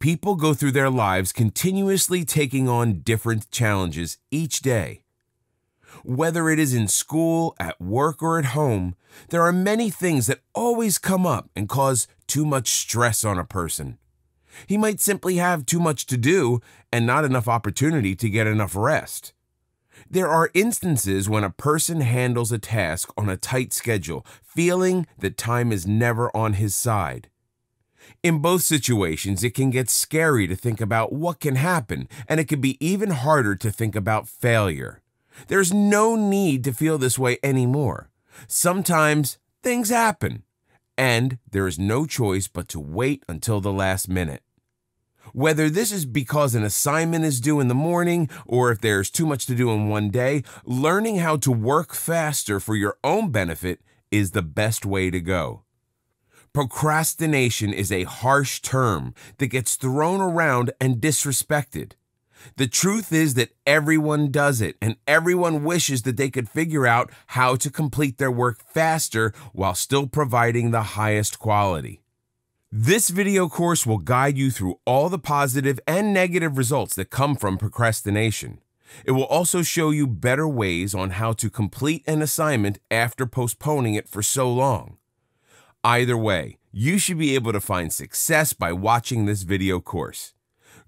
People go through their lives continuously taking on different challenges each day. Whether it is in school, at work, or at home, there are many things that always come up and cause too much stress on a person. He might simply have too much to do and not enough opportunity to get enough rest. There are instances when a person handles a task on a tight schedule, feeling that time is never on his side. In both situations, it can get scary to think about what can happen, and it can be even harder to think about failure. There's no need to feel this way anymore. Sometimes things happen, and there is no choice but to wait until the last minute. Whether this is because an assignment is due in the morning or if there's too much to do in one day, learning how to work faster for your own benefit is the best way to go. Procrastination is a harsh term that gets thrown around and disrespected. The truth is that everyone does it, and everyone wishes that they could figure out how to complete their work faster while still providing the highest quality. This video course will guide you through all the positive and negative results that come from procrastination. It will also show you better ways on how to complete an assignment after postponing it for so long. Either way, you should be able to find success by watching this video course.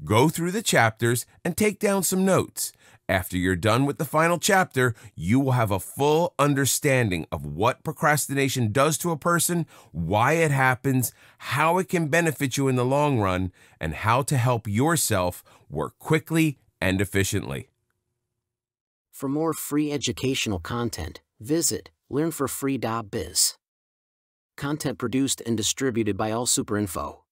Go through the chapters and take down some notes. After you're done with the final chapter, you will have a full understanding of what procrastination does to a person, why it happens, how it can benefit you in the long run, and how to help yourself work quickly and efficiently. For more free educational content, visit learnforfree.biz. Content produced and distributed by AllSuperInfo.